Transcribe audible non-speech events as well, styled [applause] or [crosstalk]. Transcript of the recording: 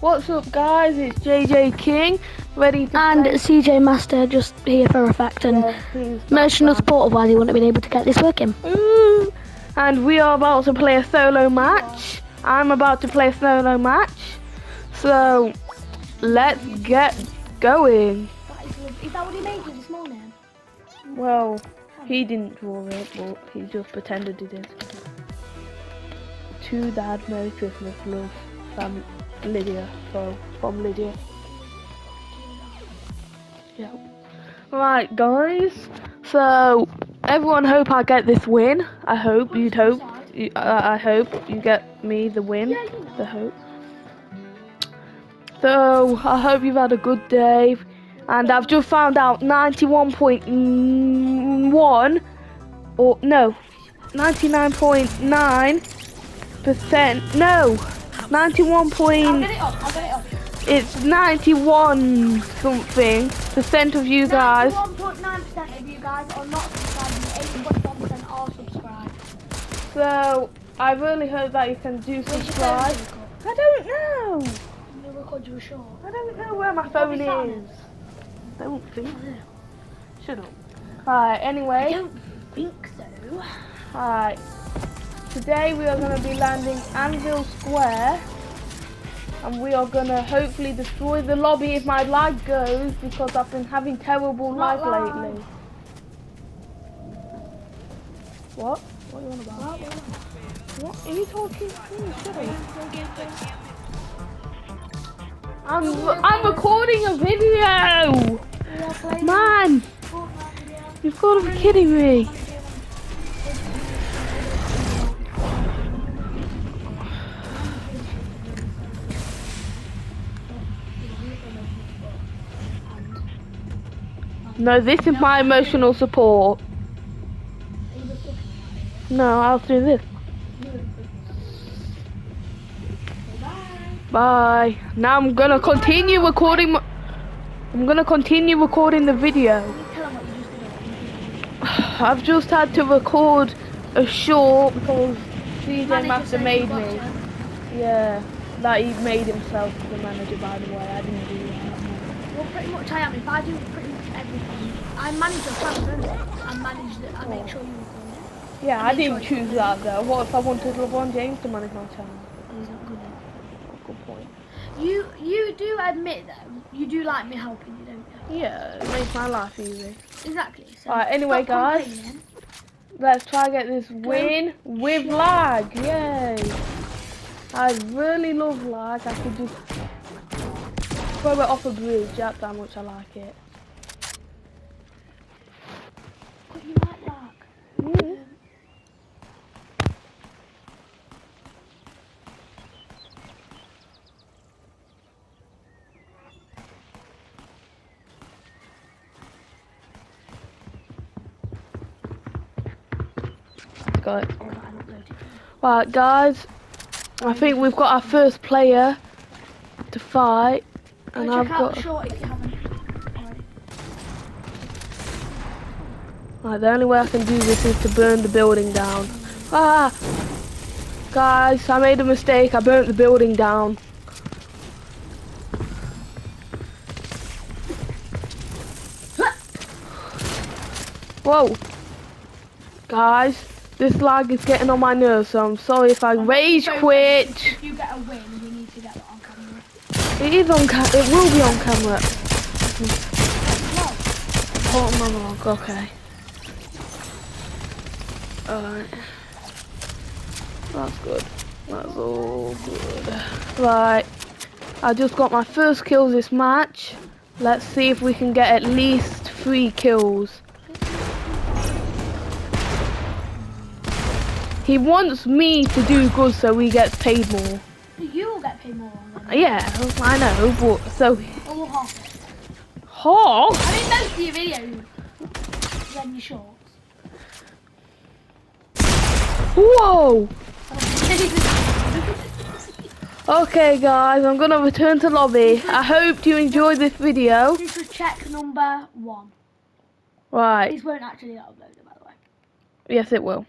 What's up, guys? It's JJ King, ready to And play. CJ Master just here for effect and Yeah, emotional support of why they wouldn't have been able to get this working. Ooh. And we are about to play a solo match. I'm about to play a solo match. So, let's get going. Is that what he made you this morning? Well, he didn't draw it, but he just pretended he did. To Dad, Merry Christmas, love, from Lydia. So, from Lydia. Yeah. Right, guys. So, everyone hope I get this win. I hope you'd hope. You, I, I hope you get me the win. The hope. So, I hope you've had a good day. And I've just found out 91.1 or no, 99.9 percent. No, 91 point. it up, I'll get it up. It's 91 something percent of you guys. 1.9% of you guys are not subscribed and 8.1% are subscribed. So I really hope that you can do subscribe. I don't know. We'll record you a short. I don't know where my phone is. I don't think. so. Shut up. Alright, anyway. I don't think so. Alright. Today we are going to be landing Anvil Square. And we are going to hopefully destroy the lobby if my lag goes because I've been having terrible lag lately. What? What are you on about? What are you talking? Shut. I'm, I'm recording a video! Man! You've got to be kidding me! No, this is my emotional support. No, I'll do this. Bye. Now I'm gonna continue recording. My, I'm gonna continue recording the video. I've just had to record a short because CJ Master made me. Yeah, that he made himself the manager. By the way, I didn't do that. Well, pretty much I am. If I do pretty much everything, I manage your channel, don't I? I manage it. I make sure you record it. Yeah, I Make didn't sure choose that though. What if I wanted LeBron James to manage my channel? He's not good. Good point. You you do admit though, you do like me helping you, don't you? Yeah, it makes my life easy. Exactly. So Alright, anyway, guys. Let's try to get this win with lag. Yay! I really love lag. I could just throw it off a bridge. That's how much I like it. But you like that. Mm. Got it. Right, guys. I think we've got our first player to fight, and Go I've got. the short if you haven't already. Right, the only way I can do this is to burn the building down. Ah! Guys, I made a mistake. I burnt the building down. Whoa! Guys, this lag is getting on my nerves, so I'm sorry if I rage So, quit. If you get a win, we need to get that on camera. It is on it will be on camera. Oh my log, okay. Alright. That's good. That's all good. Right. I just got my first kills this match. Let's see if we can get at least three kills. He wants me to do good so he gets paid more. You will get paid more. Yeah, I know, but so Or half it. Hawk? I mean, most of your videos, then your shorts. Whoa! [laughs] Okay guys, I'm gonna return to lobby. I hope you enjoyed this video. this was check number one. Right, This won't actually get uploaded, by the way. yes it will.